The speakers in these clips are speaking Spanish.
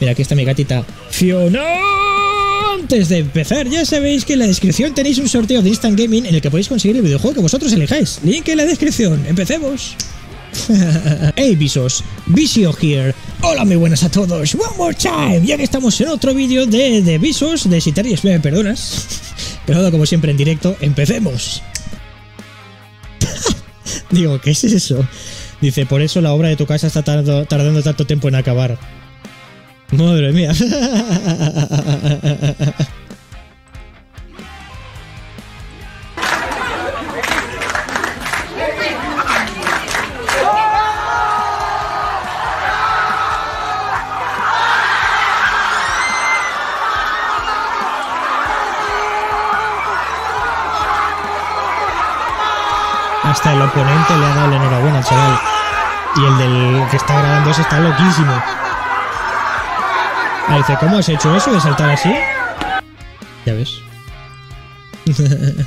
Mira, aquí está mi gatita. Fiona. Antes de empezar, ya sabéis que en la descripción tenéis un sorteo de Instant Gaming en el que podéis conseguir el videojuego que vosotros elijáis. Link en la descripción. Empecemos. hey Visos, Visio here. Hola, muy buenas a todos. One more time. Ya que estamos en otro vídeo de, de Visos, de Sitaria me perdonas. Pero como siempre en directo, empecemos. Digo, ¿qué es eso? Dice, por eso la obra de tu casa está tardando tanto tiempo en acabar. Madre mía. Hasta el oponente le ha dado la enhorabuena al chaval. Y el del que está grabando eso está loquísimo. Ah, dice, ¿cómo has hecho eso de saltar así? Ya ves.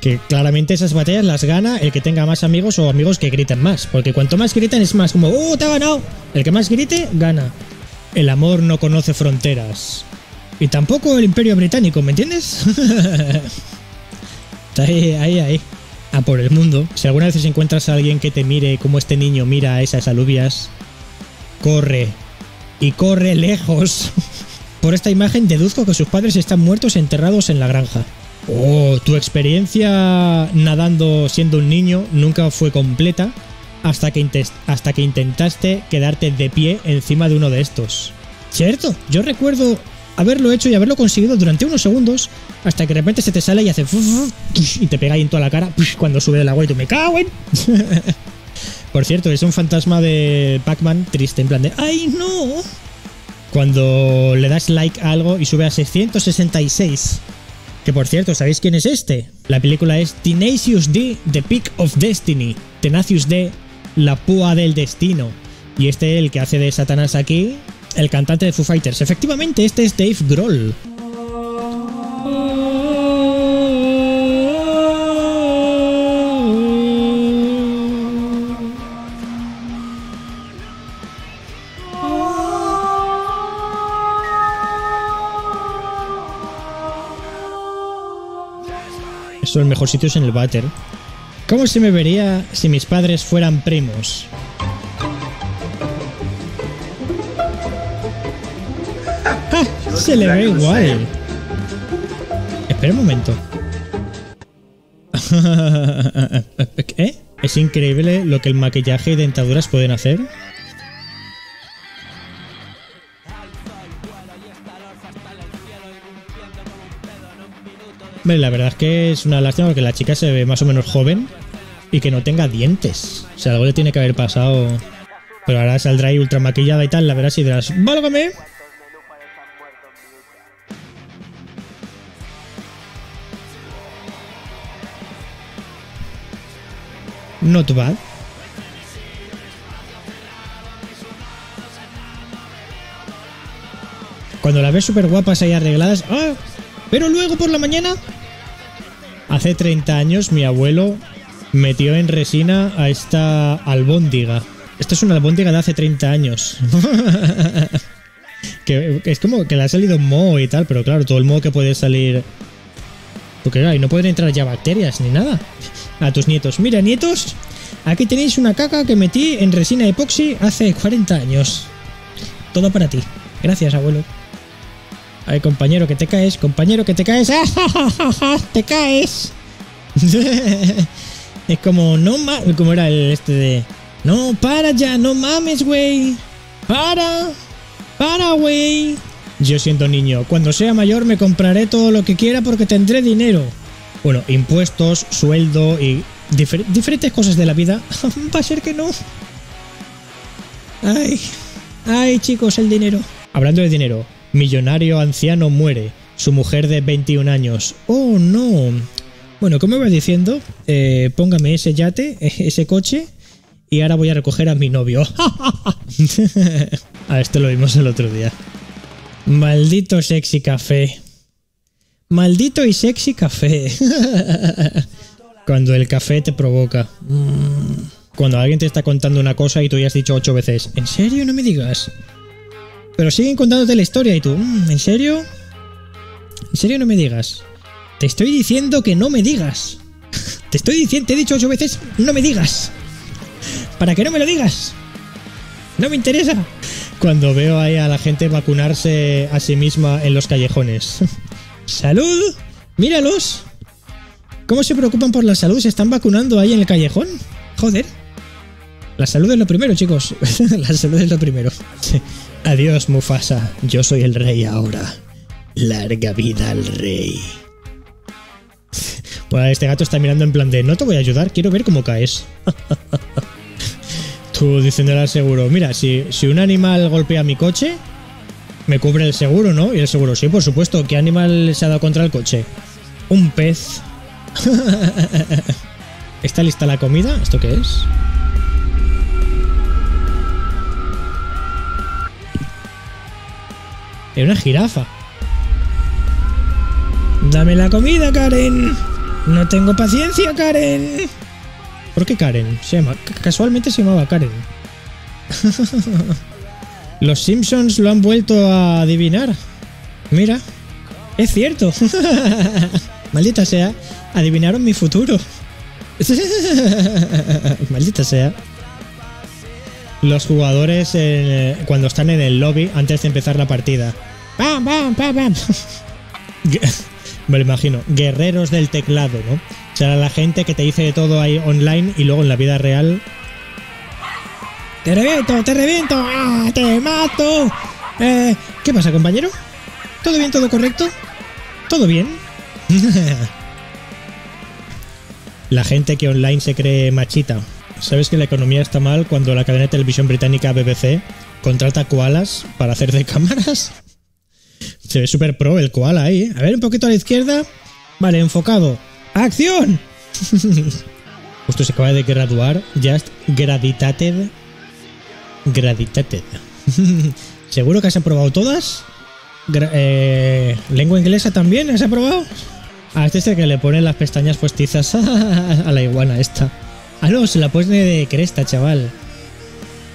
que claramente esas batallas las gana el que tenga más amigos o amigos que griten más. Porque cuanto más gritan es más como, ¡uh, te ha ganado! El que más grite, gana. El amor no conoce fronteras. Y tampoco el imperio británico, ¿me entiendes? Está ahí, ahí, ahí. A por el mundo. Si alguna vez encuentras a alguien que te mire como este niño mira a esas alubias, corre. Y corre lejos. Por esta imagen deduzco que sus padres están muertos enterrados en la granja. Oh, tu experiencia nadando siendo un niño nunca fue completa hasta que, hasta que intentaste quedarte de pie encima de uno de estos. Cierto, yo recuerdo haberlo hecho y haberlo conseguido durante unos segundos hasta que de repente se te sale y hace y te pega ahí en toda la cara cuando sube del agua y tú me cago en... Por cierto, es un fantasma de Pac-Man triste, en plan de ¡Ay, no! Cuando le das like a algo y sube a 666. Que por cierto, ¿sabéis quién es este? La película es Tenacious D, The Peak of Destiny. Tenacious D, la púa del destino. Y este, el que hace de Satanás aquí, el cantante de Foo Fighters. Efectivamente, este es Dave Grohl. El mejor sitio es en el váter. ¿Cómo se me vería si mis padres fueran primos? ¡Ah! Se le ve igual. Espera un momento. ¿Eh? Es increíble lo que el maquillaje y dentaduras pueden hacer. La verdad es que es una lástima porque la chica se ve más o menos joven y que no tenga dientes. O sea, algo le tiene que haber pasado. Pero ahora saldrá ahí ultra maquillada y tal, la verás y dirás, ¡válgame! Not bad. Cuando la ves súper guapas ahí arregladas, ¡ah! Pero luego por la mañana, hace 30 años mi abuelo metió en resina a esta albóndiga. Esto es una albóndiga de hace 30 años. que, es como que le ha salido moho y tal, pero claro, todo el moho que puede salir... Porque no pueden entrar ya bacterias ni nada. A tus nietos. Mira, nietos, aquí tenéis una caca que metí en resina epoxi hace 40 años. Todo para ti. Gracias, abuelo. Ay, compañero, que te caes, compañero, que te caes. ¡Te caes! es como, no mames. Como era el este de. No, para ya, no mames, güey. Para. Para, güey. Yo siento niño, cuando sea mayor me compraré todo lo que quiera porque tendré dinero. Bueno, impuestos, sueldo y diferentes cosas de la vida. Va a ser que no. Ay, ay, chicos, el dinero. Hablando de dinero, Millonario anciano muere. Su mujer de 21 años. Oh, no. Bueno, como iba diciendo, eh, póngame ese yate, ese coche, y ahora voy a recoger a mi novio. a esto lo vimos el otro día. Maldito sexy café. Maldito y sexy café. Cuando el café te provoca. Mm. Cuando alguien te está contando una cosa y tú ya has dicho ocho veces, ¿en serio? No me digas. Pero siguen contándote la historia y tú, "Mm, ¿en serio? ¿En serio no me digas? Te estoy diciendo que no me digas. Te estoy diciendo, te he dicho ocho veces, no me digas. Para que no me lo digas. No me interesa. Cuando veo ahí a la gente vacunarse a sí misma en los callejones. ¡Salud! ¡Míralos! ¿Cómo se preocupan por la salud? ¿Se están vacunando ahí en el callejón? Joder. La salud es lo primero, chicos. la salud es lo primero. Adiós, Mufasa. Yo soy el rey ahora. Larga vida al rey. Pues este gato está mirando en plan de no te voy a ayudar, quiero ver cómo caes. Tú diciéndole al seguro, mira, si, si un animal golpea mi coche, me cubre el seguro, ¿no? Y el seguro, sí, por supuesto. ¿Qué animal se ha dado contra el coche? Un pez. ¿Está lista la comida? ¿Esto qué es? Es una jirafa. Dame la comida, Karen. No tengo paciencia, Karen. ¿Por qué Karen? Se llama, casualmente se llamaba Karen. Los Simpsons lo han vuelto a adivinar. Mira, es cierto. Maldita sea, adivinaron mi futuro. Maldita sea. Los jugadores eh, cuando están en el lobby antes de empezar la partida. ¡Pam, pam, pam, pam! Me lo imagino. Guerreros del teclado, ¿no? Será la gente que te dice de todo ahí online y luego en la vida real. ¡Te reviento! ¡Te reviento! ¡Ah, ¡Te mato! Eh, ¿Qué pasa, compañero? ¿Todo bien? ¿Todo correcto? ¿Todo bien? la gente que online se cree machita. ¿Sabes que la economía está mal cuando la cadena de televisión británica BBC contrata koalas para hacer de cámaras? Se ve súper pro el koala ahí. ¿eh? A ver, un poquito a la izquierda. Vale, enfocado. ¡Acción! Justo se acaba de graduar. Just graditated. Graditated. ¿Seguro que has aprobado todas? Eh, ¿Lengua inglesa también? ¿Has aprobado? Ah, este es el que le pone las pestañas postizas a la iguana esta. Ah, no, se la pone de cresta, chaval.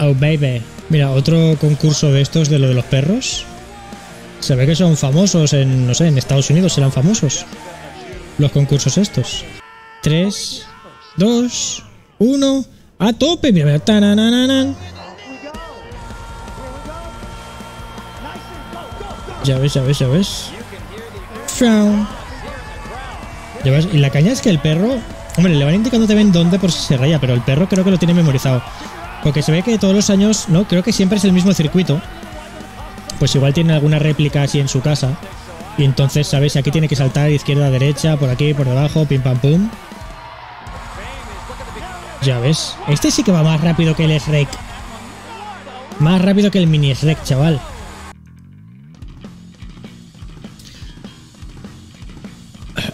Oh, baby. Mira, otro concurso de estos de lo de los perros. Se ve que son famosos en, no sé, en Estados Unidos serán famosos. Los concursos estos. 3, 2, 1, a tope. Mira, tanananan. Ya ves, ya ves, ya ves. Ya ves, y la caña es que el perro. Hombre, le van indicando también dónde por si se raya, pero el perro creo que lo tiene memorizado. Porque se ve que todos los años, ¿no? Creo que siempre es el mismo circuito pues igual tiene alguna réplica así en su casa. Y entonces, ¿sabes? Aquí tiene que saltar izquierda, derecha, por aquí, por debajo, pim pam pum. Ya ves. Este sí que va más rápido que el S-Rec. Más rápido que el mini S-Rec, chaval.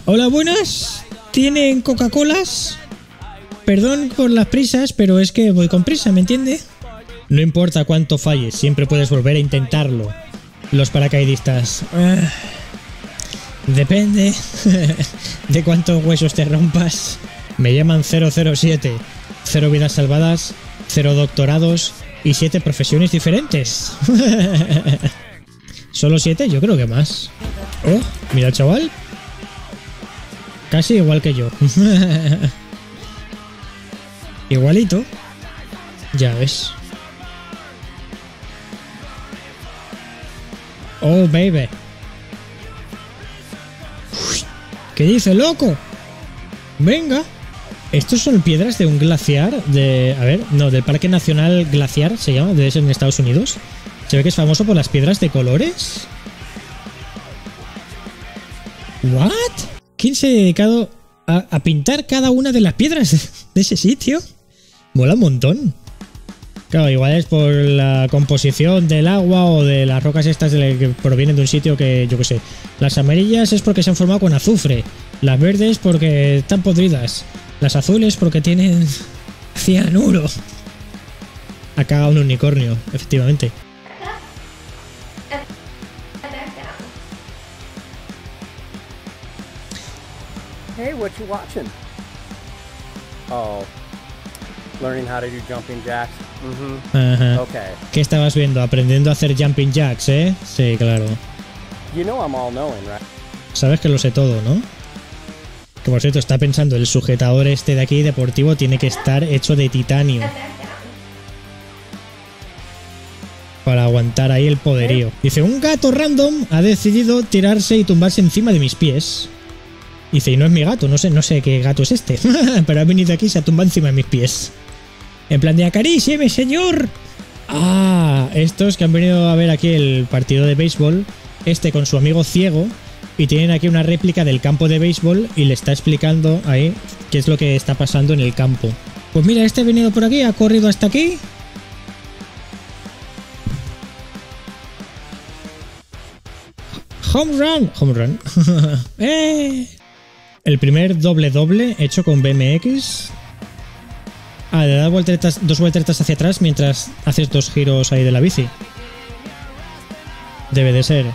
Hola, buenas. ¿Tienen Coca-Colas? Perdón por las prisas, pero es que voy con prisa, ¿me entiende? No importa cuánto falles, siempre puedes volver a intentarlo. Los paracaidistas. Ah, depende de cuántos huesos te rompas. Me llaman 007. Cero vidas salvadas, cero doctorados y siete profesiones diferentes. ¿Solo siete? Yo creo que más. Oh, mira chaval. Casi igual que yo. Igualito. Ya ves. Oh, baby. ¿Qué dice, loco? Venga. Estos son piedras de un glaciar de... A ver, no, del Parque Nacional Glaciar se llama, de eso en Estados Unidos. Se ve que es famoso por las piedras de colores. ¿What? ¿Quién se ha dedicado a, a pintar cada una de las piedras de ese sitio? Mola un montón. Claro, igual es por la composición del agua o de las rocas estas que provienen de un sitio que, yo qué sé. Las amarillas es porque se han formado con azufre. Las verdes porque están podridas. Las azules porque tienen cianuro. Cagado un unicornio, efectivamente. What you watching? Oh, learning how to do jumping jacks. Ajá. Okay. ¿Qué estabas viendo? Aprendiendo a hacer jumping jacks, ¿eh? Sí, claro. You know I'm all knowing, right? Sabes que lo sé todo, ¿no? Que por cierto, está pensando, el sujetador este de aquí deportivo tiene que estar hecho de titanio. Para aguantar ahí el poderío. Dice, un gato random ha decidido tirarse y tumbarse encima de mis pies. Dice, y no es mi gato, no sé, no sé qué gato es este. Pero ha venido aquí y se ha tumbado encima de mis pies. En plan de acarícieme, señor. Ah, estos que han venido a ver aquí el partido de béisbol, este con su amigo ciego, y tienen aquí una réplica del campo de béisbol y le está explicando ahí qué es lo que está pasando en el campo. Pues mira, este ha venido por aquí, ha corrido hasta aquí. Home run, home run. ¡Eh! El primer doble doble hecho con BMX. Ah, dar vueltetas- dos vueltas hacia atrás mientras haces dos giros ahí de la bici. Debe de ser.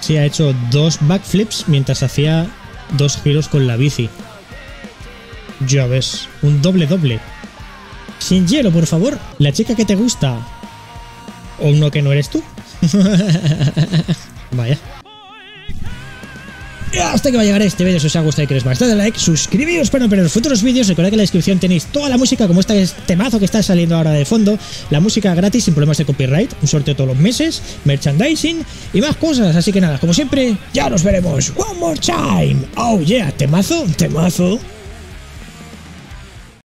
Sí, ha hecho dos backflips mientras hacía dos giros con la bici. Ya ves, un doble doble. Sin hielo, por favor. La chica que te gusta. O uno que no eres tú. Vaya. Y hasta que va a llegar este vídeo, si os ha gustado y queréis más, dadle like, suscribíos para no perder futuros vídeos, recordad que en la descripción tenéis toda la música como este temazo que está saliendo ahora de fondo, la música gratis sin problemas de copyright, un sorteo todos los meses, merchandising y más cosas, así que nada, como siempre, ya nos veremos, one more time, oh yeah, temazo, temazo.